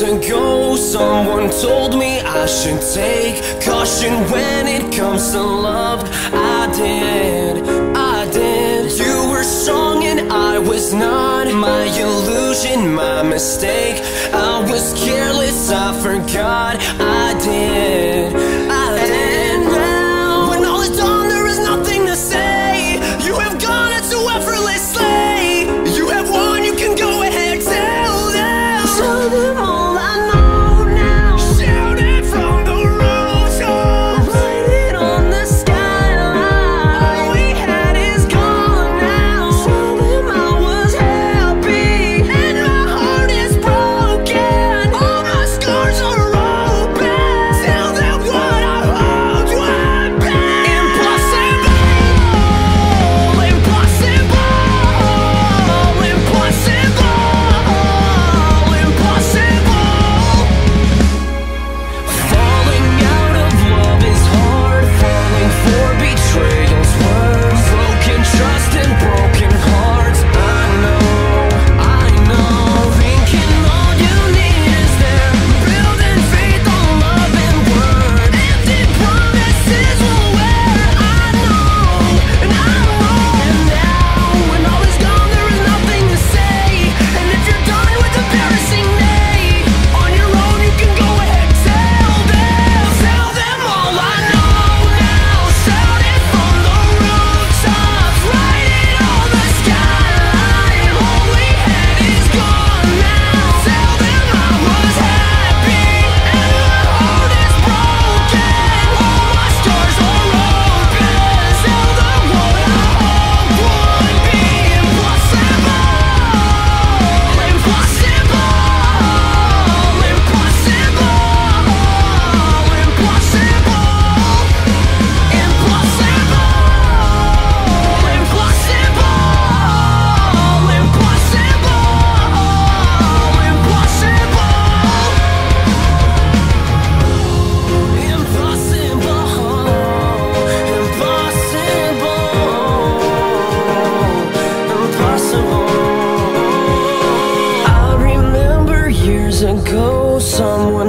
years ago, someone told me I should take caution when it comes to love. I did, I did. You were strong and I was not. My illusion, my mistake. I was careless, I forgot. I did, I did. And now, when all is done, there is nothing to say. You have gone it so effortlessly. You have won, you can go ahead, tell them. Tell them all.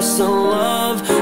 so love